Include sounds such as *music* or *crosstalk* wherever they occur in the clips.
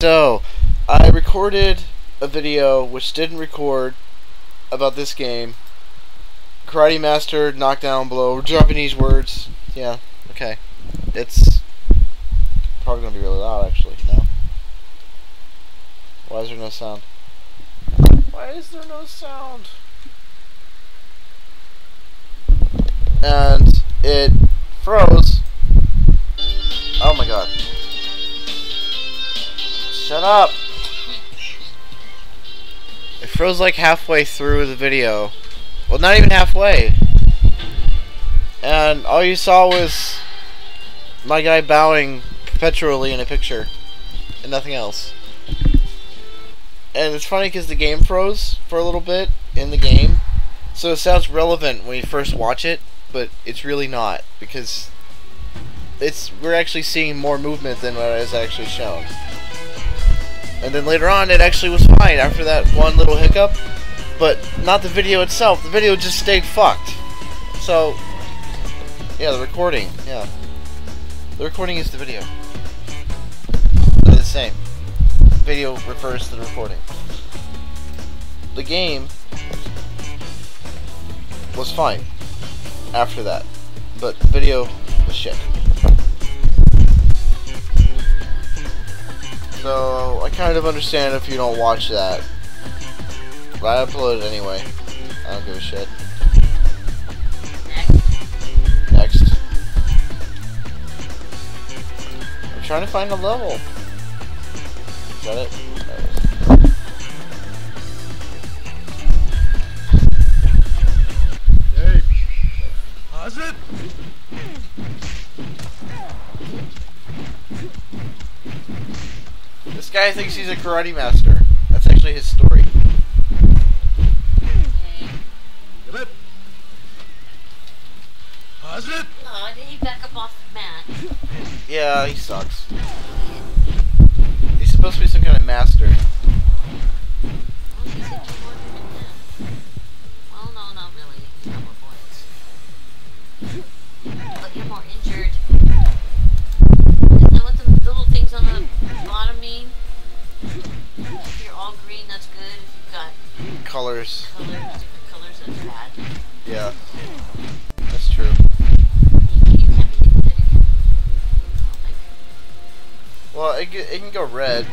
So, I recorded a video which didn't record about this game. Karate Master, Knockdown Blow, Japanese words. Yeah, okay. It's probably gonna be really loud actually No? Why is there no sound? Why is there no sound? And it froze. Oh my god. Shut up! It froze like halfway through the video. Well, not even halfway. And all you saw was my guy bowing perpetually in a picture. And nothing else. And it's funny because the game froze for a little bit in the game. So it sounds relevant when you first watch it, but it's really not. Because it's we're actually seeing more movement than what is actually shown. And then later on, it actually was fine after that one little hiccup. But not the video itself. The video just stayed fucked. So, yeah, the recording. Yeah. The recording is the video. They're the same. Video refers to the recording. The game was fine after that. But the video was shit. Kind of understand if you don't watch that. But I upload it anyway. I don't give a shit. Next. I'm trying to find a level. Is that it? It This guy thinks he's a karate master. That's actually his story. Get it? How's it? Aw, did he back up off the mat? Yeah, he sucks. He's supposed to be some kind of master. Well, he said you were doing that. Well, no, not really. He's got more points. But you're more injured. All green, that's good. If you've got Colors. colors, different colors, that's bad. Yeah. That's true. You, you can't be hit I don't think. Well, it, it can go red.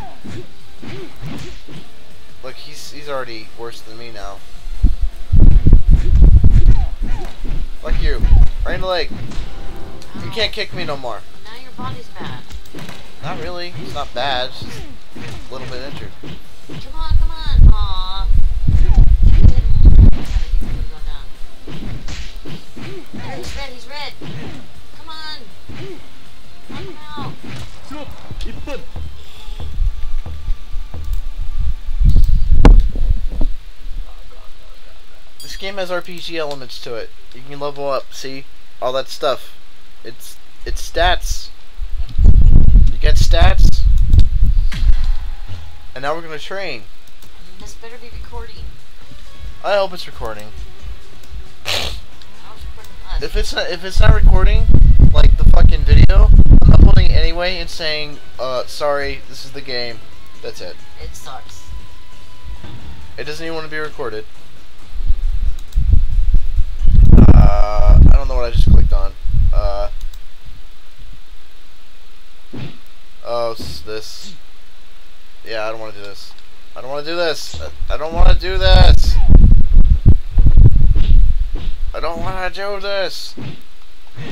Look, he's he's already worse than me now. Fuck you. Right in the leg. You can't kick me no more. Now your body's bad. Not really. It's not bad. It's just a little bit injured. Come on, come on. Aw. He's red, he's red. Come on. Come now. Stop. It's done. This game has RPG elements to it. You can level up, see? All that stuff. It's it's stats. You get stats, and now we're gonna train. This better be recording. I hope it's recording. I was recording us. If it's not, if it's not recording, like the fucking video, I'm uploading anyway and saying, uh, sorry, this is the game. That's it. It sucks. It doesn't even want to be recorded. Uh, I don't know what I just clicked on. Uh, oh, this. Yeah, I don't want to do this. I don't want to do this. I, don't want to do this. I don't want to do this.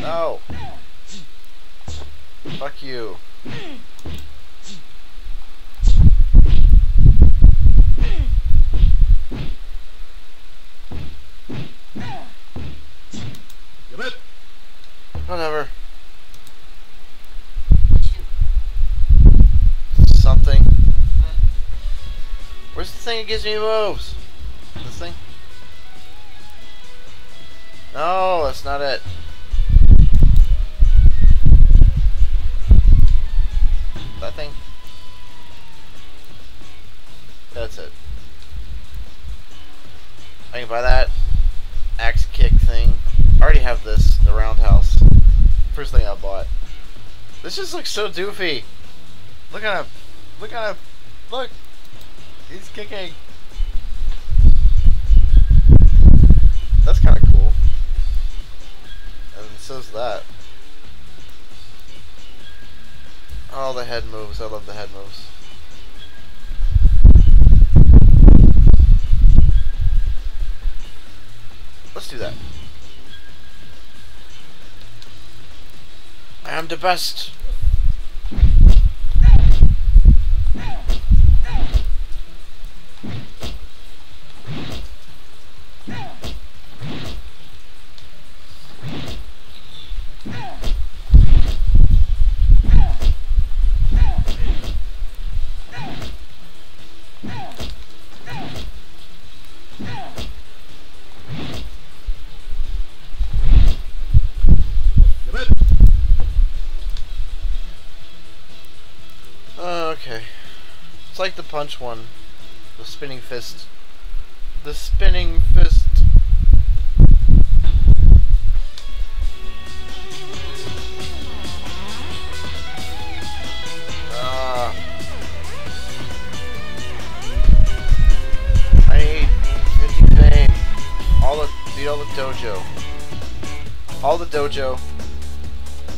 No. Fuck you. Whatever. What you do? Something. Where's the thing that gives me moves? This thing? No, that's not it. That thing? That's it. I can buy that axe kick thing. I already have this, the roundhouse. First thing I bought. This just looks so doofy. Look at him. Look at him. Look. He's kicking. That's kind of cool. And so's that. Oh, the head moves. I love the head moves. Let's do that. I am the best. Like the punch one. The spinning fist. The spinning fist. Ah. I need 50 fame. All the, the all the dojo. All the dojo.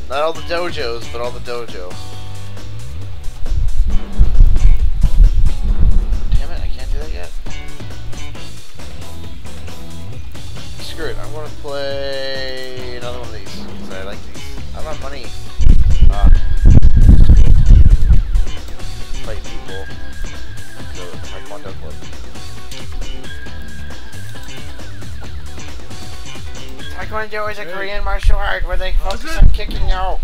Not all the dojos, but all the dojo. Gonna play another one of these, because I like these. I have money. Ah. Fight people. Go Taekwondo Club. Taekwondo is a Hey. Korean martial art where they focus on kicking out.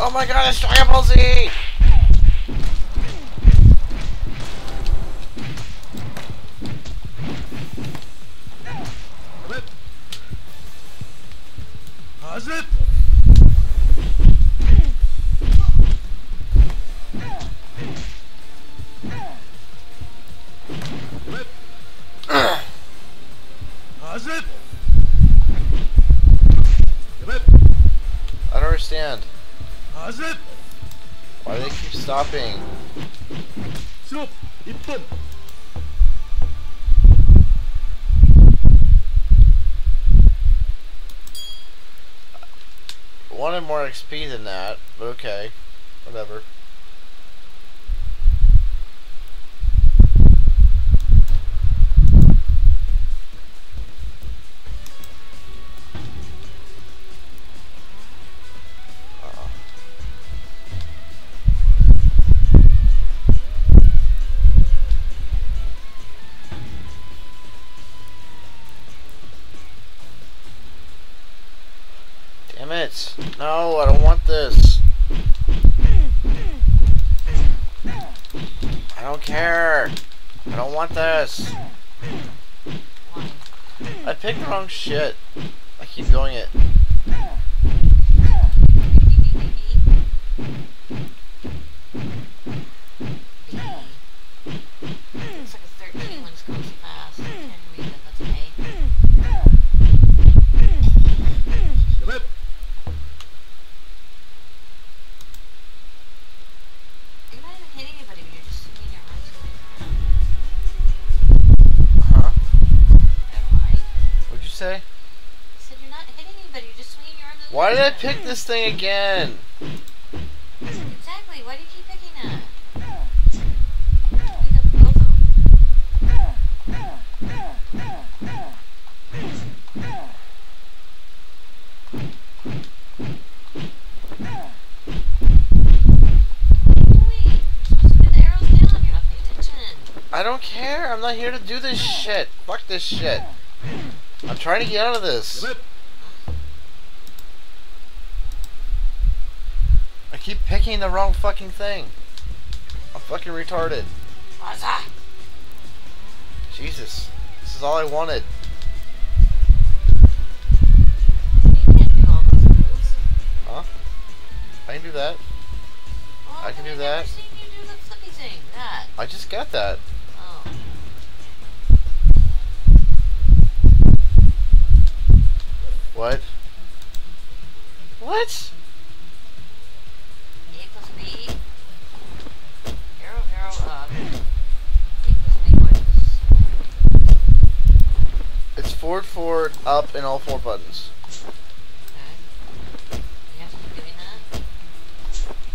Oh my god, it's Dragon Ball Z! stopping. Stop! 1分 Wanted more XP than that, but okay. Whatever. It. No, I don't want this. I don't care. I don't want this. I picked the wrong shit. I keep doing it. Why did I pick this thing again? Exactly. Why do you keep picking that? Pick up both them. Wait, you're supposed to do the arrows down. You're not paying attention. I don't care. I'm not here to do this shit. Fuck this shit. I'm trying to get out of this. Picking the wrong fucking thing. I'm fucking retarded. Waza. Jesus. This is all I wanted. You can't do all those moves. Huh? I can do that. I can do that. do. That. I just got that. Oh. What? What? Forward, forward, up, and all four buttons. Okay.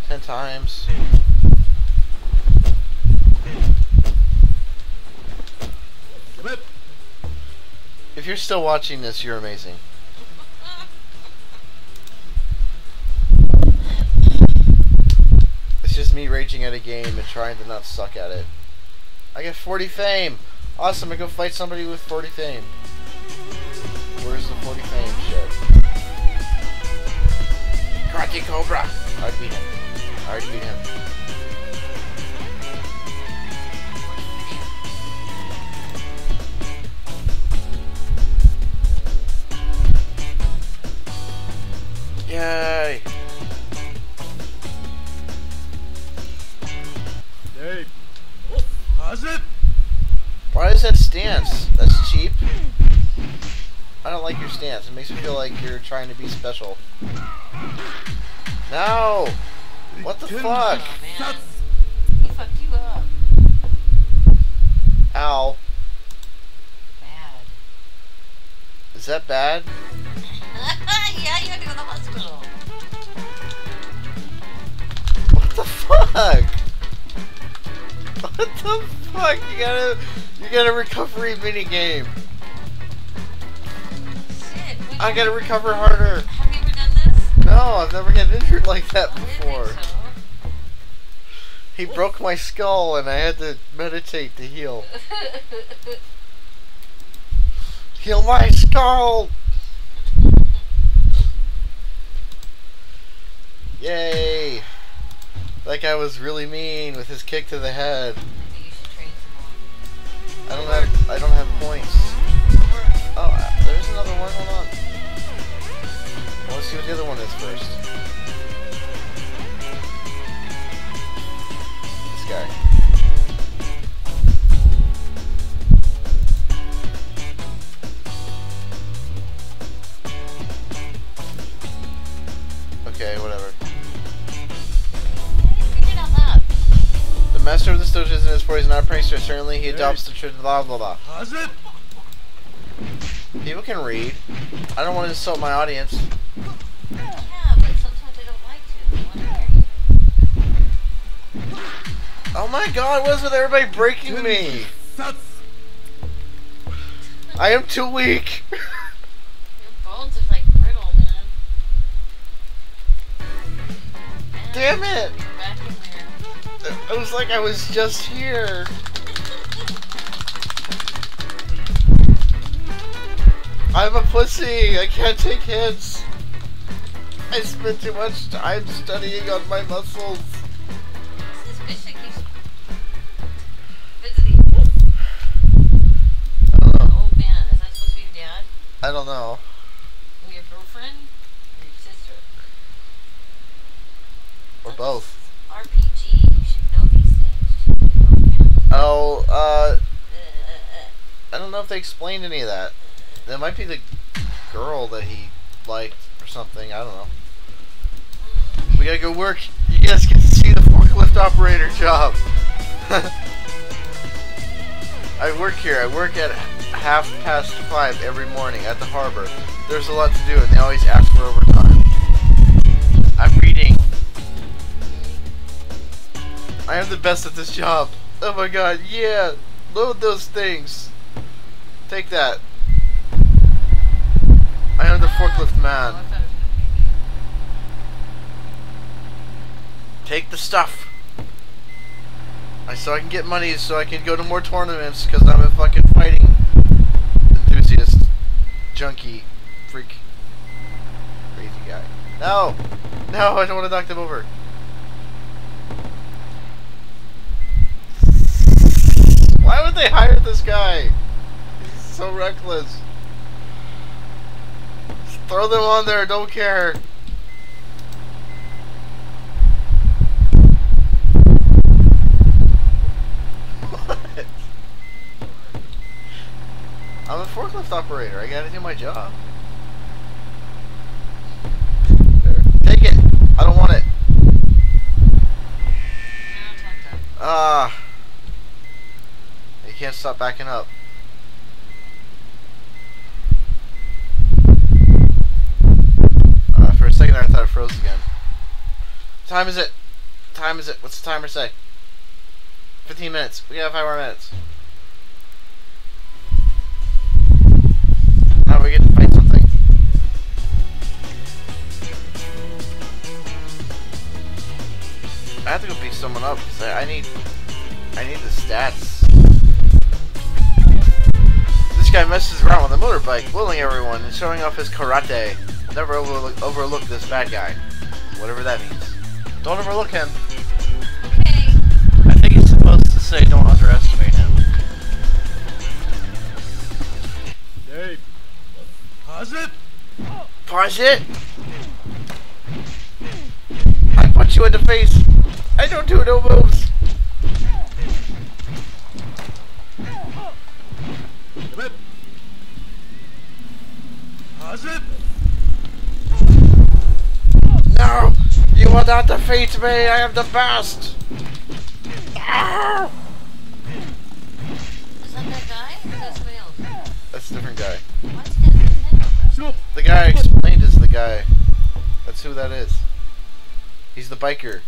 Ten times. If you're still watching this, you're amazing. It's just me raging at a game and trying to not suck at it. I get 40 fame. Awesome, I go fight somebody with 40 fame. Karate Cobra! I beat him. I already beat him. Yay! Hey. Oh, how's it? Why is that stance? That's cheap. I don't like your stance. It makes me feel like you're trying to be special. No! What the fuck? Oh man. He fucked you up. Ow. Bad. Is that bad? *laughs* yeah, you had to go to the hospital. What the fuck? What the fuck? You gotta, you got a recovery mini game. Shit. what I gotta recover harder. Have you ever done this? No, I've never get injured like that before. so. He broke my skull and I had to meditate to heal. *laughs* Heal my skull! Yay! That guy was really mean with his kick to the head. Maybe you should train some more. I don't have I don't have points. Oh, uh, there's another one. Hold on. To see what the other one is first. This guy. Okay, whatever. Read it out loud. The master of the Stoics in his forties, not a prankster. Certainly, he adopts the truth. Blah blah blah. How's it? People can read. I don't want to insult my audience. My God! What is with everybody breaking me? I am too weak. Your bones are like brittle, man. Damn it! You're back in there. It was like I was just here. I'm a pussy. I can't take hits. I spent too much time studying on my muscles. I don't know. Or your girlfriend? Or your sister? Or both. RPG, you should know these things. You should know your family. Oh, uh, *laughs* I don't know if they explained any of that. That might be the girl that he liked or something. I don't know. We gotta go work. You guys get to see the forklift operator job. *laughs* I work here. I work at half past five every morning at the harbor. There's a lot to do, and they always ask for overtime. I'm reading. I am the best at this job. Oh my god, yeah! Load those things. Take that. I am the forklift man. Take the stuff. I so I can get money so I can go to more tournaments because I'm a fucking fighting junkie, freak, crazy guy. No, no, I don't want to knock them over. Why would they hire this guy? He's so reckless. Just throw them on there. Don't care. What? I'm a forklift operator. I gotta do my job. There. Take it! I don't want it. Now time's up. Ah. You can't stop backing up. Uh, for a second there, I thought it froze again. Time is it? Time is it? What's the timer say? 15 minutes. We got five more minutes. Have to go beat someone up because I, I need I need the stats. This guy messes around with a motorbike, bullying everyone and showing off his karate. Never overlook, overlook this bad guy, whatever that means. Don't overlook him. Okay. I think he's supposed to say don't underestimate him. Hey. Pause it. Pause it. I punch you in the face. Don't do no moves. Come in. Pause it. No, you will not defeat me. I am the best. Ah! Is that that guy? Or is that somebody else? That's a different guy. What's his head? Shoot. The guy I explained is the guy. That's who that is. He's the biker.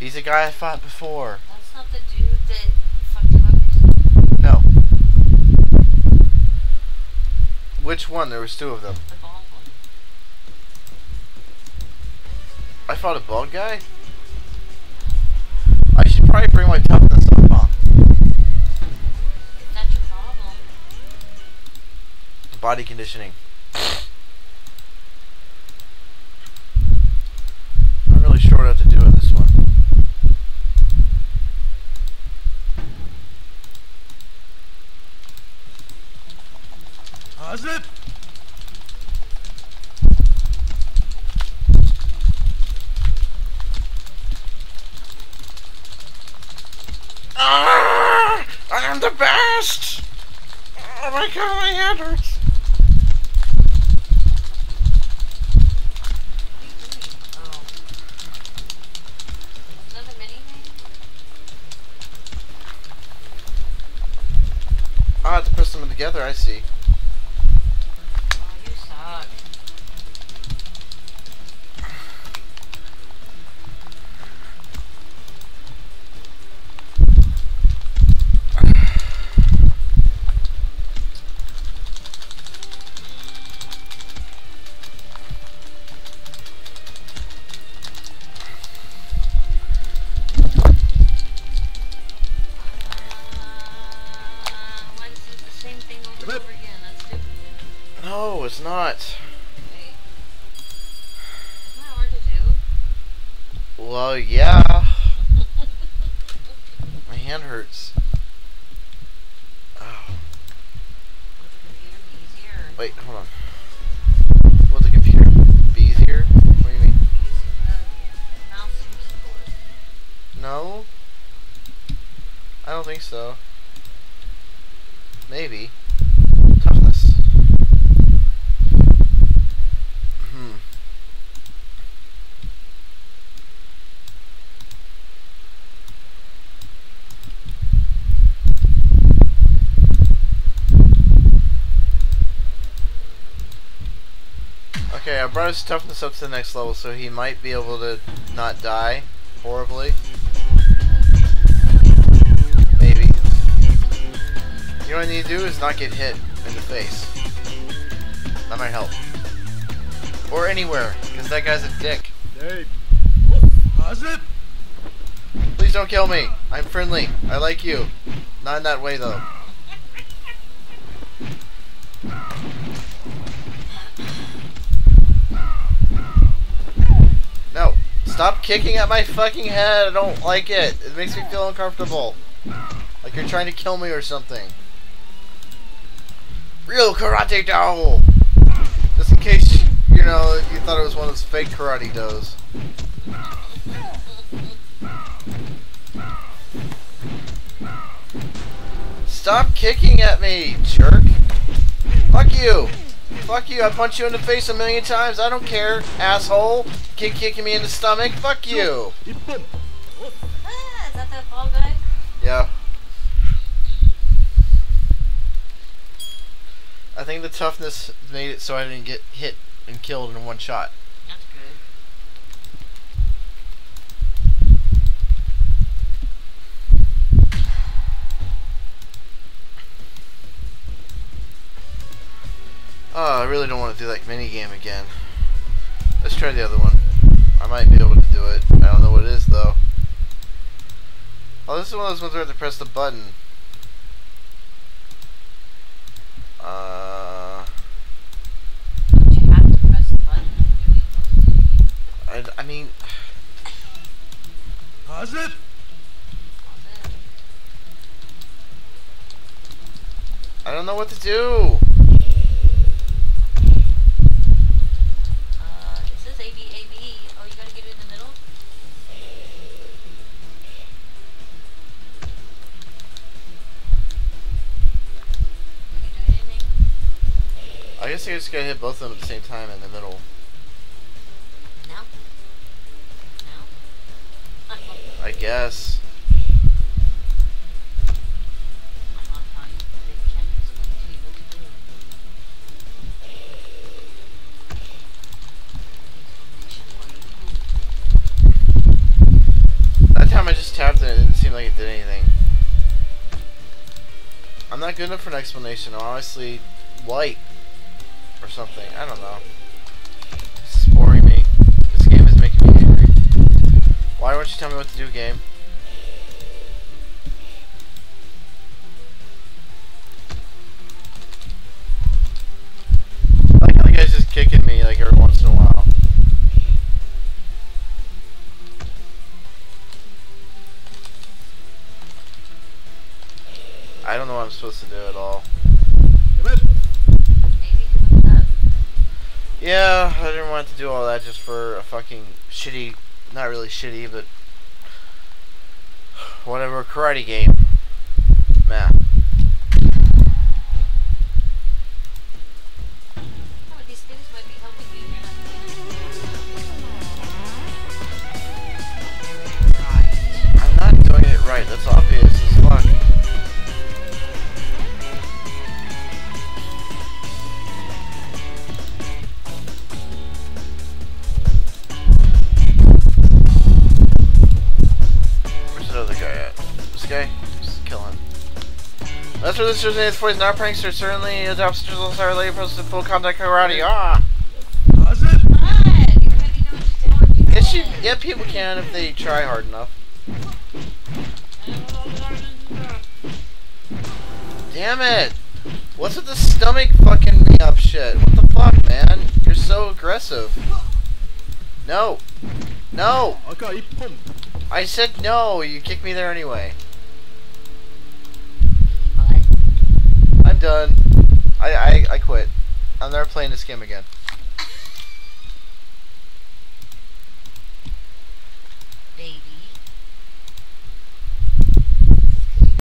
He's the guy I fought before. That's not the dude that fucked him up. No. Which one? There was two of them. The bald one. I fought a bald guy? I should probably bring my toughness up, huh? That's your problem. Body conditioning. Not really sure what to do in this one. Pause it. Ah! I am the best! Oh my god, not. Well, yeah. My hand hurts. Oh. Wait, hold on. Will the computer be easier? What do you mean? No? I don't think so. Maybe. Toughness. Hmm. Okay, I brought his toughness up to the next level, so he might be able to not die horribly. Maybe. You know what I need to do is not get hit in the face. That might help. Or anywhere, because that guy's a dick. Hey. It. Please don't kill me. I'm friendly. I like you. Not in that way, though. Stop kicking at my fucking head. I don't like it. It makes me feel uncomfortable. Like you're trying to kill me or something. Real karate do. Just in case, you know, you thought it was one of those fake karate does. Stop kicking at me, jerk. Fuck you. Fuck you, I punch you in the face a million times. I don't care, asshole. Kick kicking me in the stomach. Fuck you. Ah, is that that ball guy? Yeah. I think the toughness made it so I didn't get hit and killed in one shot. That's good. Oh, I really don't want to do that mini game again. Let's try the other one. I might be able to do it. I don't know what it is though. Oh, this is one of those ones where I have to press the button. Uh, you have to press the button when you're doing those I, I mean, *sighs* Pause it. I don't know what to do. Just gotta hit both of them at the same time in the middle. No. No. I guess. I love how you, they can't explain to you what to do. Explanation for you. That time I just tapped it and it didn't seem like it did anything. I'm not good enough for an explanation. I'm honestly light or something. I don't know. This is boring me. This game is making me angry. Why don't you tell me what to do, game? I like how the guy's just kicking me like every once in a while. I don't know what I'm supposed to do at all. Yeah, I didn't want to do all that just for a fucking shitty, not really shitty, but whatever karate game. That's what this is for. It's not prankster. Certainly, adopts Drizzle Star Lady Post to full contact karate. Ah! Does it? Yes, she, yeah, people can if they try hard enough. Damn it! What's with the stomach fucking me up shit? What the fuck, man? You're so aggressive. No! No! I said no! You kicked me there anyway. I'm done. I, I, I quit. I'm never playing this game again.